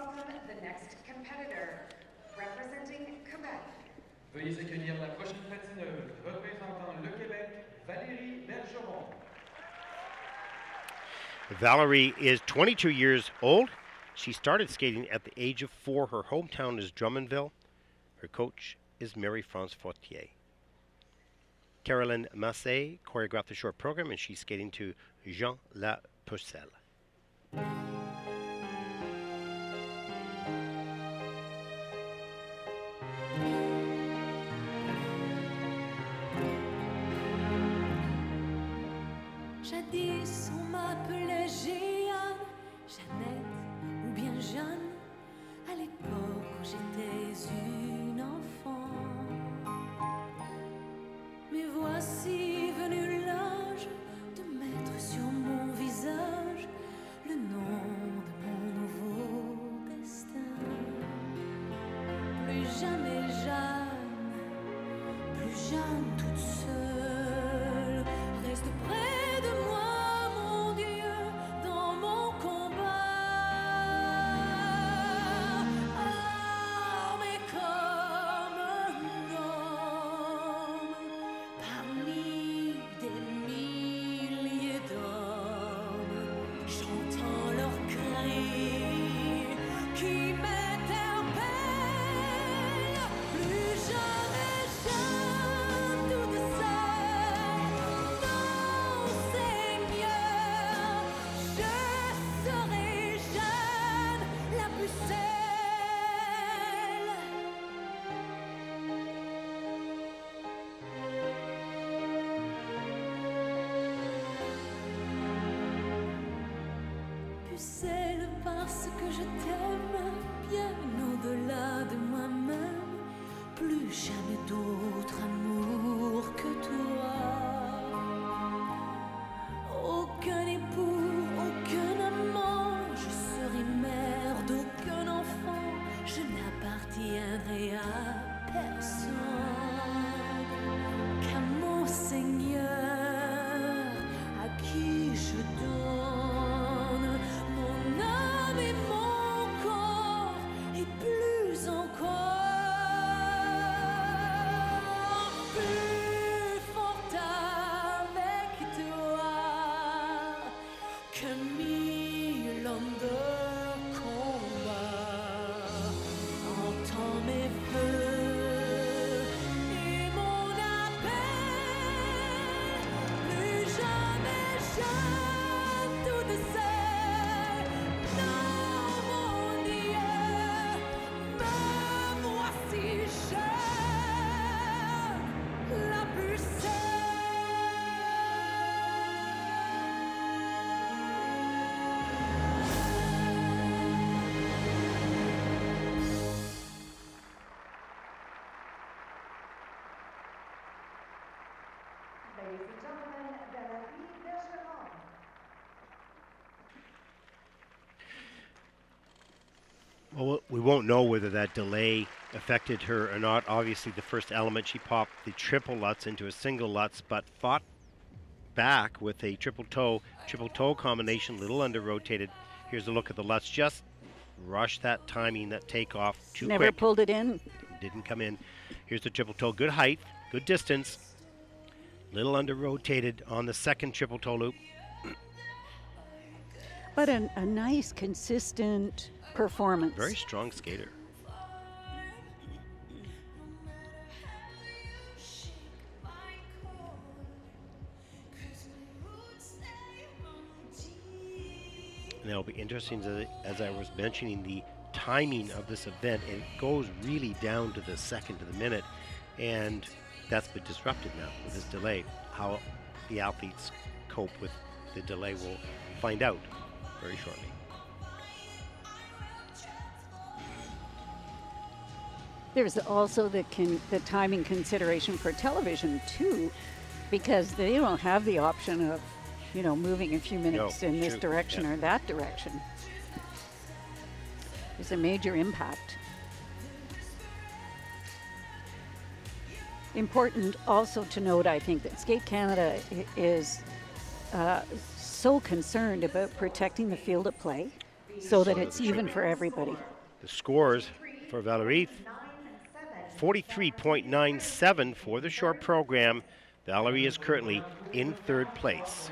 welcome the next competitor. Representing Quebec, Veuillez accueillir la prochaine patineuse représentant le Québec, Valérie Bergeron. Valerie is 22 years old. She started skating at the age of four. Her hometown is Drummondville. Her coach is Marie-France Fortier. Caroline Massé choreographed the short program, and she's skating to Jeanne La Pucelle. Jadis on m'appelait Jeanne, Jeannette ou bien Jeanne, à l'époque où j'étais une Parce que je t'aime bien au-delà de moi-même, plus jamais d'autre amour que toi. Aucun époux, aucun amant, je serai mère d'aucun enfant, je n'appartiendrai à personne. Qu'à mon Seigneur, Well, we won't know whether that delay affected her or not. Obviously, the first element, she popped the triple Lutz into a single Lutz, but fought back with a triple toe, triple toe combination, little under rotated. Here's a look at the Lutz. Just rushed that timing, that takeoff too Never quick. pulled it in. Didn't come in. Here's the triple toe. Good height, good distance. Little under rotated on the second triple toe loop. But an, a nice, consistent performance. Very strong skater. And it'll be interesting as I, as I was mentioning the timing of this event. It goes really down to the second to the minute, and that's been disrupted now with this delay. How the athletes cope with the delay, we'll find out very shortly. There's also the con- the timing consideration for television too, because they don't have the option of, you know, moving a few minutes in this true, direction yeah. or that direction. There's a major impact. Important also to note, I think, that Skate Canada is uh, so concerned about protecting the field of play so that it's even for everybody. The scores for Valerie 43.97 for the short program. Valerie is currently in third place.